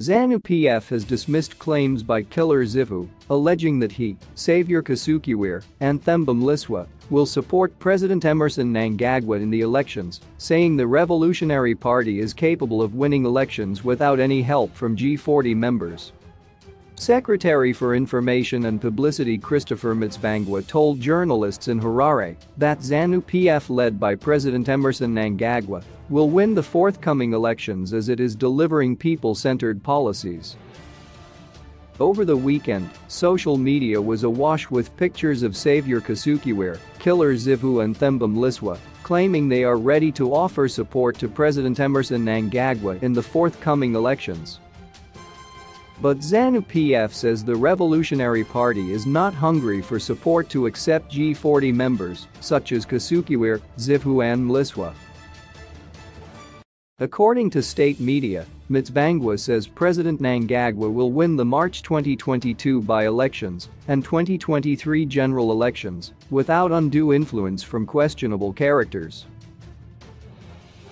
ZANU-PF has dismissed claims by Killer Zivhu, alleging that he, Savior Kasukuwere, and Themba Mliswa will support President Emmerson Mnangagwa in the elections, saying the Revolutionary Party is capable of winning elections without any help from G40 members. Secretary for Information and Publicity Christopher Mutsvangwa told journalists in Harare that ZANU-PF led by President Emmerson Mnangagwa will win the forthcoming elections as it is delivering people-centered policies. Over the weekend, social media was awash with pictures of Savior Kasukuwere, Killer Zivhu and Themba Mliswa, claiming they are ready to offer support to President Emmerson Mnangagwa in the forthcoming elections. But ZANU-PF says the Revolutionary Party is not hungry for support to accept G40 members, such as Kasukuwere, Zivhu and Mliswa. According to state media, Mutsvangwa says President Mnangagwa will win the March 2022 by-elections and 2023 general elections without undue influence from questionable characters.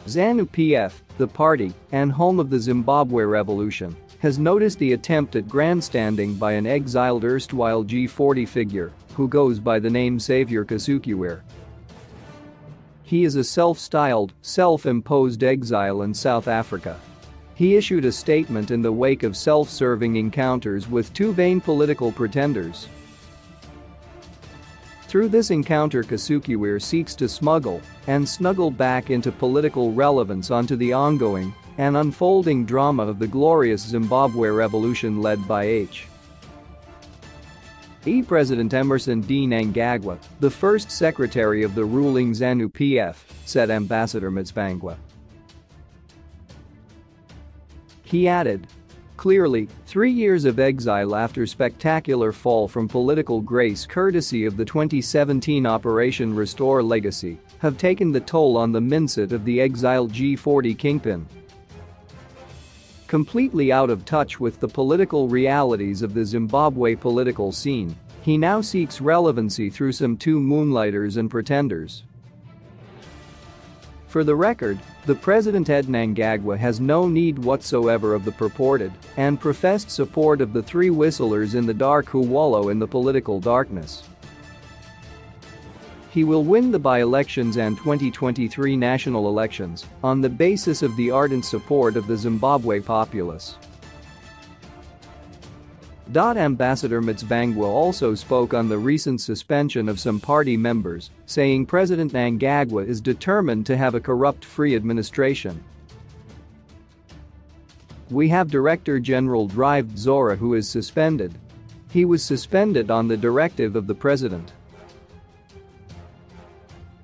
ZANU-PF, the party and home of the Zimbabwe Revolution, has noticed the attempt at grandstanding by an exiled erstwhile G40 figure who goes by the name Savior Kasukuwere. He is a self-styled, self-imposed exile in South Africa. He issued a statement in the wake of self-serving encounters with two vain political pretenders. Through this encounter Kasukuwere seeks to smuggle and snuggle back into political relevance onto the ongoing and unfolding drama of the glorious Zimbabwe revolution led by H. E. President Emmerson D. Mnangagwa, the first secretary of the ruling ZANU-PF, said Ambassador Mutsvangwa. He added, Clearly, three years of exile after spectacular fall from political grace courtesy of the 2017 Operation Restore legacy have taken the toll on the mindset of the exiled G40 kingpin Completely out of touch with the political realities of the Zimbabwe political scene, he now seeks relevancy through some two moonlighters and pretenders. For the record, the President Ed Mnangagwa has no need whatsoever of the purported and professed support of the three whistlers in the dark who wallow in the political darkness. He will win the by-elections and 2023 national elections on the basis of the ardent support of the Zimbabwe populace. Ambassador Mutsvangwa also spoke on the recent suspension of some party members, saying President Mnangagwa is determined to have a corrupt-free administration. We have Director General Drive Zora who is suspended. He was suspended on the directive of the president.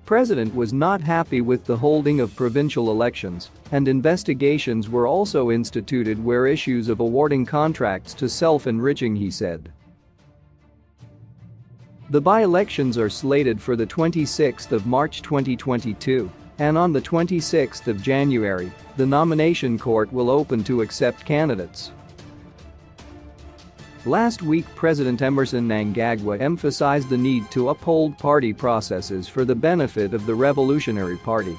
President was not happy with the holding of provincial elections, and investigations were also instituted where issues of awarding contracts to self-enriching he said. The by-elections are slated for the 26th of March 2022, and on the 26th of January, the nomination court will open to accept candidates. Last week President Emmerson Mnangagwa emphasized the need to uphold party processes for the benefit of the Revolutionary Party.